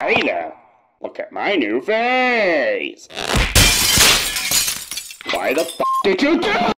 Hey there, look at my new face. Why the f did you do